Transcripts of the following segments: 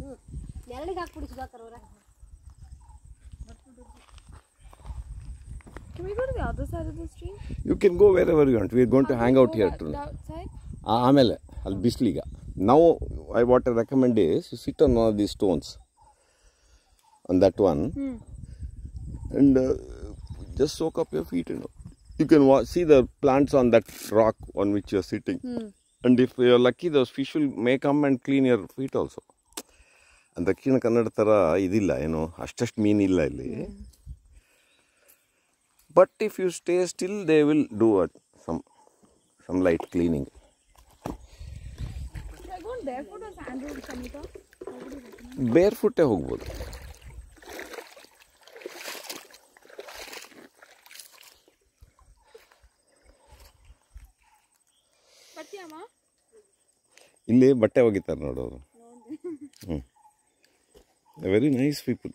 ಹ್ಞೂ ನೆರಳಿಗೆ ಹಾಕ್ಬಿಡಿ ಸುಧಾಕರ್ ಅವರ Can we go to the other side of the stream? You can go wherever you want we are going to hang out here to That side? ಆಮೇಲೆ ಅಲ್ಲಿ ಬಿಸಿಲೀಗ ನಾವು I what I recommend is you sit on all the stones on that one Hmm. and uh, just soak up your feet. You know, you can wa- see the plants on that rock on which you're sitting. Hmm. And if you're lucky, those fish will may come and clean your feet also. And Dakshina Kannada ಥರ ಇದಿಲ್ಲ ಏನು ಅಷ್ಟಷ್ಟು ಮೀನಿಲ್ಲ ಇಲ್ಲಿ but if you stay still they will do at some some light cleaning bare ಫುಟ್ಟೇ ಹೋಗ್ಬೋದು. ಇಲ್ಲಿ ಬಟ್ಟೆ ಒಗಿತಾರೆ ನೋಡೋರು ಹ್ಞೂ ವೆರಿ ನೈಸ್ ಪೀಪಲ್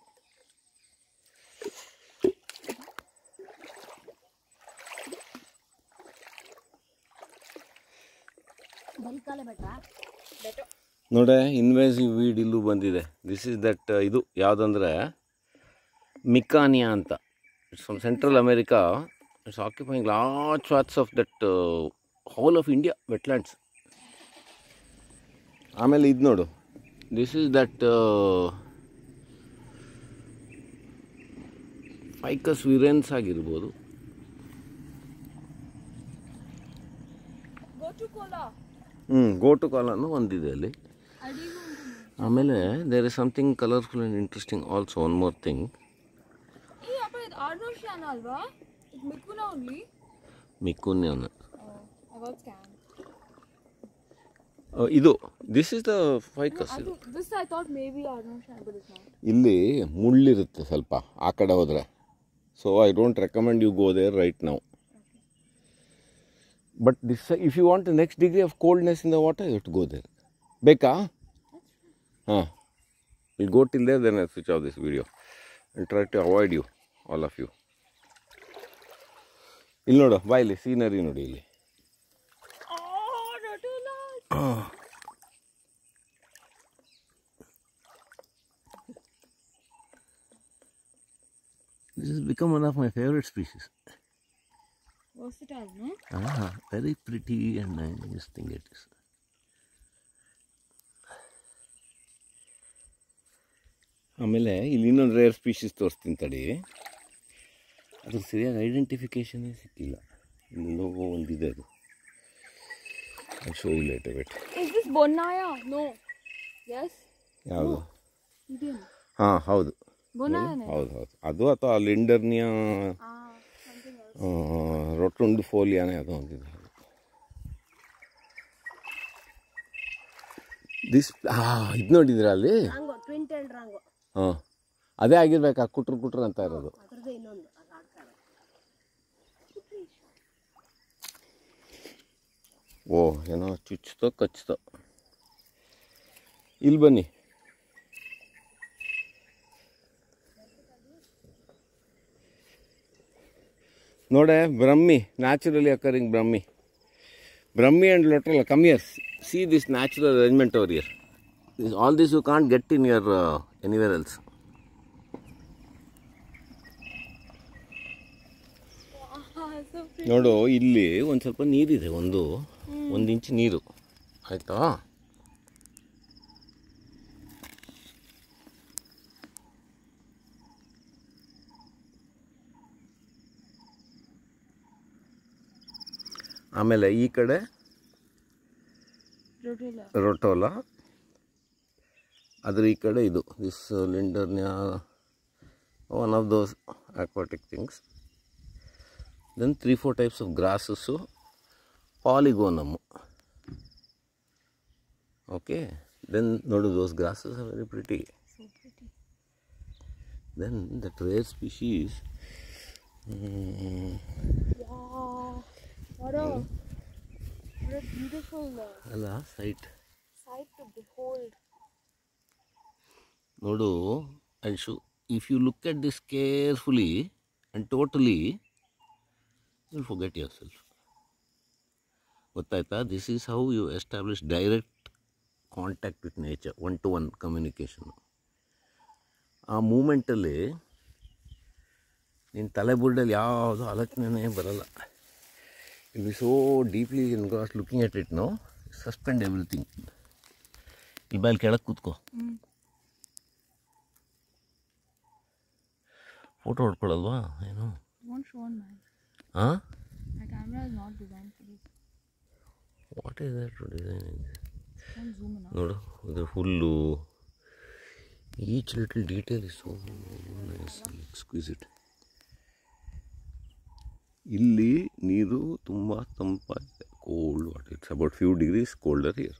ಬೆಟ್ಟ ನೋಡೆ ಇನ್ವೇಸಿವ್ ವೀಡ್ ಇಲ್ಲೂ ಬಂದಿದೆ. ದಿಸ್ ಇಸ್ ದಟ್ ಇದು ಯಾವುದಂದ್ರೆ ಮಿಕಾನಿಯಾ ಅಂತ. It's from central America it's occupying large parts of that whole of India wetlands ಆಮೇಲೆ ಇದು ನೋಡು. This is that Ficus virens ಆಗಿರ್ಬೋದು. ಹ್ಞೂ ಗೋಟು ಕಾಲನು ಒಂದಿದೆ ಅಲ್ಲಿ. ಆಮೇಲೆ there is something colourful and interesting also one more thing ಮಿಕುನ್ಯನ್ ಇದು ದಿಸ್ ಇಸ್ ದ ಫೈಕಸ್ ಇಲ್ಲಿ ಮುಳ್ಳಿರುತ್ತೆ ಸ್ವಲ್ಪ ಆ ಕಡೆ ಹೋದರೆ. So I don't recommend you go there right now but this if you want next degree of coldness in the water you to go there ಬೇಕಾ ಹಾಂ will go till there then I switch off this video and try to avoid you all of you ಇಲ್ಲಿ ನೋಡು ಬಾ ಇಲ್ಲಿ scenery ನೋಡಿ ಇಲ್ಲಿ This has become one of my favorite species. Versatile, no? Ah, very pretty and nice thing it is. ಆಮೇಲೆ ಇಲ್ಲಿ ಇನ್ನೊಂದು rare species ತೋರಿಸ್ತೀನಿ ತಡಿ ಅದ್ರ ಸರಿಯಾಗಿ ಐಡೆಂಟಿಫಿಕೇಷನೇ ಸಿಕ್ಕಿಲ್ಲ ಇಲ್ಲೆಲ್ಲೋ ಒಂದಿದೆ ಅದು show late wait Is this Bonaya? No. Yes? ಯಾವುದು. ಹಾಂ ಹೌದು. ಹೌದು ಹೌದು ಅದು ಅಥವಾ ಲಿಂಡರ್ನಿಯಾ. ರೊಟ್ಟುಂಡು ಫೋಲಿಯಾನೇ ಅದು ಒಂದಿದೆ ದಿಸ್ ಇದು ನೋಡಿದ್ರ ಅಲ್ಲಿ? ಹಾಂ. ಅದೇ ಆಗಿರ್ಬೇಕು ಆ ಕುಟ್ರು ಕುಟ್ರು ಅಂತ ಇರೋದು. ಓ ಏನೋ ಚುಚ್ಚುತ್ತೋ ಕಚ್ತೋ ಇಲ್ಲಿ ಬನ್ನಿ. ನೋಡೆ, brahmi naturally occurring brahmi. Brahmi and lateral come here see this natural arrangement our here this all this you can't get in your anywhere else. ನೋಡು, ಇಲ್ಲಿ ಒಂದು ಸ್ವಲ್ಪ ನೀರಿದೆ, ಒಂದು ಒಂದು ಇಂಚು ನೀರು. ಆಯಿತಾ? ಆಮೇಲೆ ಈ ಕಡೆ ರೊಟೋಲ. ಅದ್ರ ಈ ಕಡೆ ಇದು this Lindernia one of those aquatic things then three four types of grasses polygonum okay then ನೋಡು those grasses are very pretty. Then that rare species. What a, what a beautiful uh, ಅಲ್ಲ sight sight to behold. ನೋಡು and so if you look at this carefully and totally will forget yourself ಗೊತ್ತಾಯ್ತಾ? This is how you establish direct contact with nature one to one communication ಆ ಮೂಮೆಂಟಲ್ಲಿ ನಿನ್ನ ತಲೆಬುರ್ಡಲ್ಲಿ ಯಾವುದೂ ಆಲೋಚನೆನೇ ಬರಲ್ಲ. I'll be so deeply engrossed looking at it no suspend everything ಇಲ್ಲಿ ಬಾಯಲ್ಲಿ ಕೆಳಗೆ ಕೂತ್ಕೋ ಫೋಟೋ ಹೊಡ್ಕೊಳ್ಳಲ್ವಾ ಏನು Won't show on mine. ಹಾಂ My camera is not designed for this. What is that design Don't zoom in. ನೋಡು ಇದು full each little detail is so nice exquisite ಇಲ್ಲಿ ನೀರು ತುಂಬ ತಂಪಾಗಿದೆ. Cold water it's about few degrees colder here